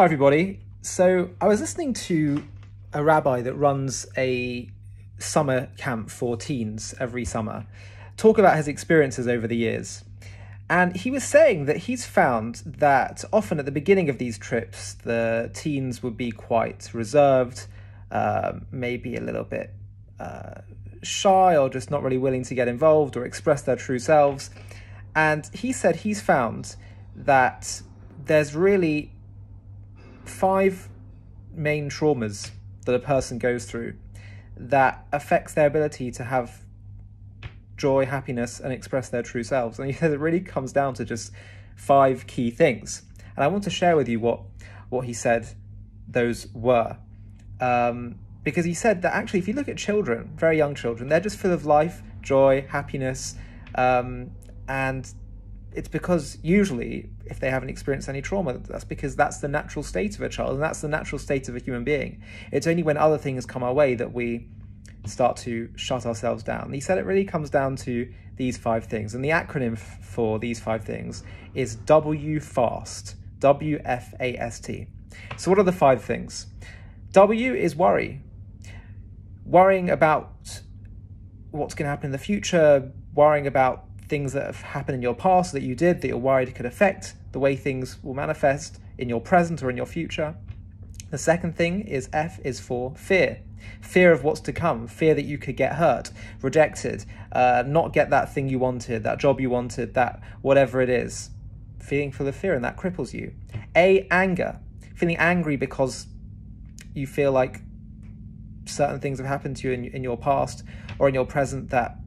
Hi, everybody. So, I was listening to a rabbi that runs a summer camp for teens every summer talk about his experiences over the years. And he was saying that he's found that often at the beginning of these trips, the teens would be quite reserved, uh, maybe a little bit uh, shy, or just not really willing to get involved or express their true selves. And he said he's found that there's really five main traumas that a person goes through that affects their ability to have joy, happiness, and express their true selves. And it really comes down to just five key things. And I want to share with you what what he said those were. Um, because he said that actually, if you look at children, very young children, they're just full of life, joy, happiness, um, and it's because usually if they haven't experienced any trauma that's because that's the natural state of a child and that's the natural state of a human being. It's only when other things come our way that we start to shut ourselves down. He said it really comes down to these five things and the acronym for these five things is w fast w f a s t. So what are the five things? W is worry. Worrying about what's going to happen in the future worrying about things that have happened in your past that you did that you're worried could affect the way things will manifest in your present or in your future. The second thing is F is for fear. Fear of what's to come, fear that you could get hurt, rejected, uh, not get that thing you wanted, that job you wanted, that whatever it is. Feeling full of fear, and that cripples you. A, anger. Feeling angry because you feel like certain things have happened to you in, in your past or in your present that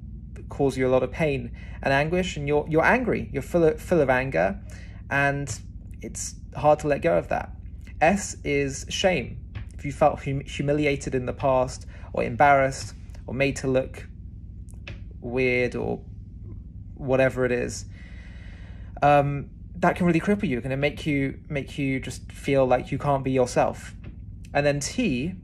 cause you a lot of pain and anguish, and you're you're angry. You're full of full of anger, and it's hard to let go of that. S is shame. If you felt hum- humiliated in the past, or embarrassed, or made to look weird, or whatever it is, um, that can really cripple you. It can make you make you just feel like you can't be yourself. And then T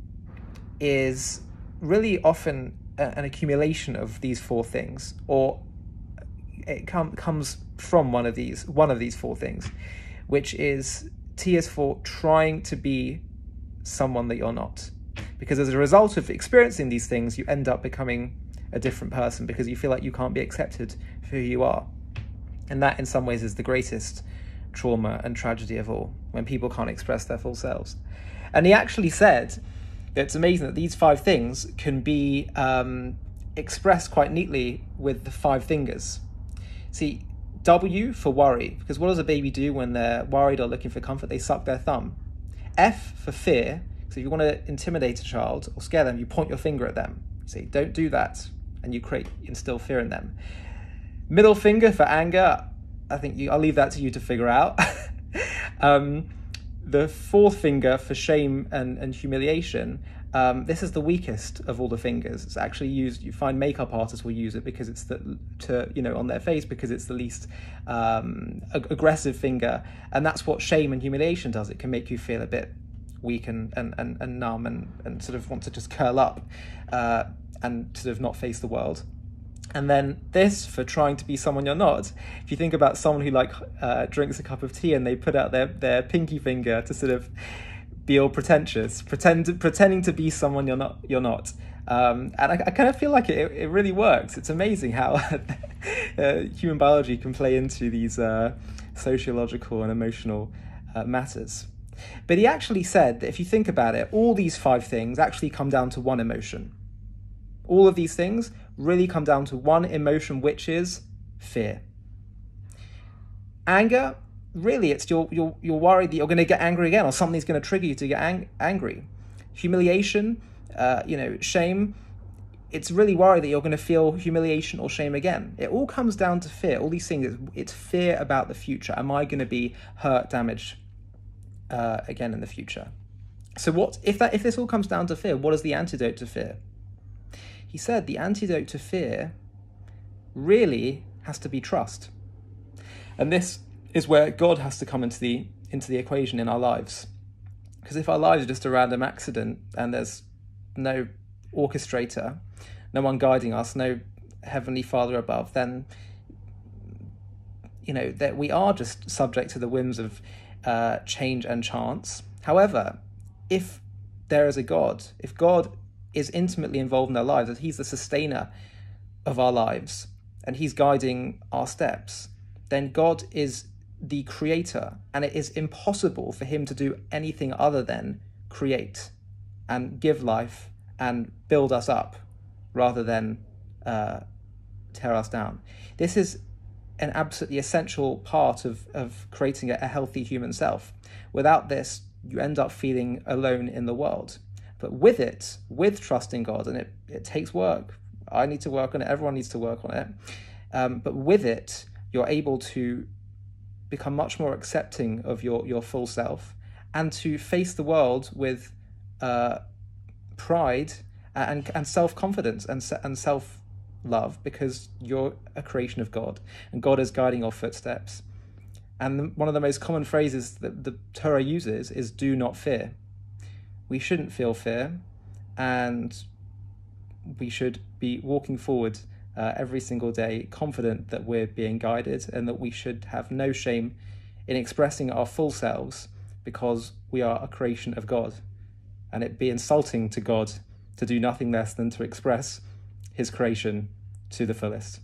is really often an accumulation of these four things, or it com- comes from one of these one of these four things, which is T is for trying to be someone that you're not, because as a result of experiencing these things, you end up becoming a different person because you feel like you can't be accepted for who you are, and that in some ways is the greatest trauma and tragedy of all when people can't express their full selves. And he actually said it's amazing that these five things can be um, expressed quite neatly with the five fingers. See, W for worry, because what does a baby do when they're worried or looking for comfort? They suck their thumb. F for fear, because if you want to intimidate a child or scare them, you point your finger at them. See, don't do that, and you create instill fear in them. Middle finger for anger. I think you, I'll leave that to you to figure out. um, the fourth finger for shame and, and humiliation, um, this is the weakest of all the fingers. It's actually used. You find makeup artists will use it because it's the to you know on their face because it's the least um, ag- aggressive finger, and that's what shame and humiliation does. It can make you feel a bit weak and and, and, and numb and, and sort of want to just curl up uh, and sort of not face the world. And then this for trying to be someone you're not. If you think about someone who like uh, drinks a cup of tea and they put out their, their pinky finger to sort of be all pretentious, pretend pretending to be someone you're not. You're not. Um, and I, I, kind of feel like it, it really works. It's amazing how uh, human biology can play into these uh, sociological and emotional uh, matters. But he actually said that if you think about it, all these five things actually come down to one emotion. All of these things really come down to one emotion, which is fear. Anger, really, it's you're, you're, you're worried that you're going to get angry again or something's going to trigger you to get ang- angry. Humiliation, uh, you know, shame, it's really worried that you're going to feel humiliation or shame again. It all comes down to fear. All these things, it's fear about the future. Am I going to be hurt, damaged uh, again in the future? So what if that if this all comes down to fear? What is the antidote to fear? He said the antidote to fear really has to be trust. And this is where God has to come into the into the equation in our lives. Because if our lives are just a random accident and there's no orchestrator, no one guiding us, no heavenly Father above, then you know that we are just subject to the whims of uh, change and chance. However, if there is a God, if God is intimately involved in our lives, He's the sustainer of our lives and He's guiding our steps, then God is the creator, and it is impossible for Him to do anything other than create and give life and build us up rather than uh, tear us down. This is an absolutely essential part of, of creating a, a healthy human self. Without this, you end up feeling alone in the world. But with it, with trusting God, and it, it takes work. I need to work on it, everyone needs to work on it. Um, but with it, you're able to become much more accepting of your, your full self and to face the world with uh, pride and, and self confidence and, and self love because you're a creation of God and God is guiding your footsteps. And one of the most common phrases that the Torah uses is do not fear. We shouldn't feel fear and we should be walking forward uh, every single day, confident that we're being guided and that we should have no shame in expressing our full selves because we are a creation of God. And it'd be insulting to God to do nothing less than to express his creation to the fullest.